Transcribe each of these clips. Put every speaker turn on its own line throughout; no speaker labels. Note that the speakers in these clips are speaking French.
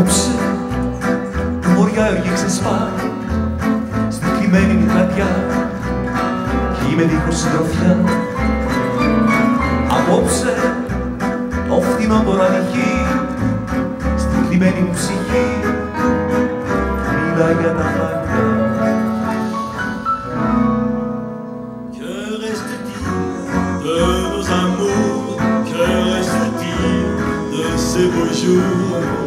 απόψε του βοριά έχει ξεσπά στην κλειμένη μου καρδιά κι είμαι δίχως συντροφιά Απόψε το φθινόπωρο στην κλειμένη μου ψυχή μιλά για τα χαρτιά Και
reste t reste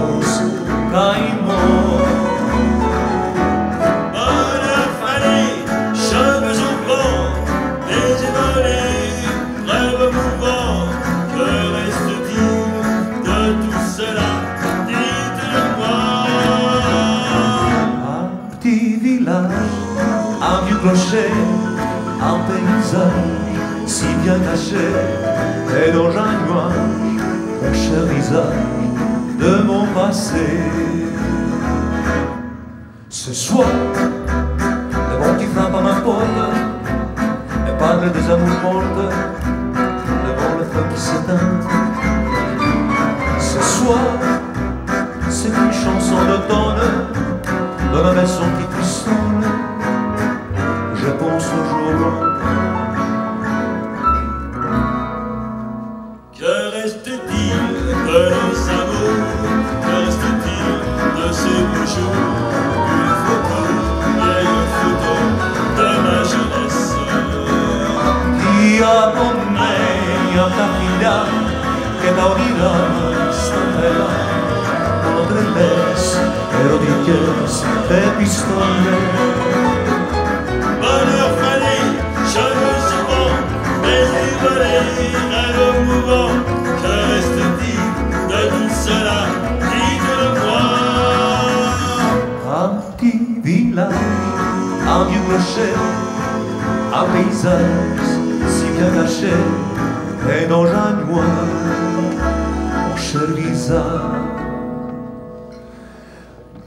Un petit village, un vieux clocher, un paysage si bien caché, et dans un nuage, mon cher visage de mon passé. Ce soir, le vent qui frappe à ma porte, et parle des amours mortes, devant le feu qui s'éteint c'est une chanson d'automne, dans la maison qui te semble, je pense au jour
Que reste-t-il de nos amours Que reste-t-il de ces beaux jours Une photo, une photo de ma jeunesse
Qui a donné à ta vida, que t'aurira L'heure du dieu s'est fait piste en
Bonheur frêlé, je nous y rends Mais les volets iraient au mouvement Que reste-t-il de tout cela Dites-le-moi
Un petit village, un vieux pocher Un paysage si bien caché Et dans la noix, mon se lisa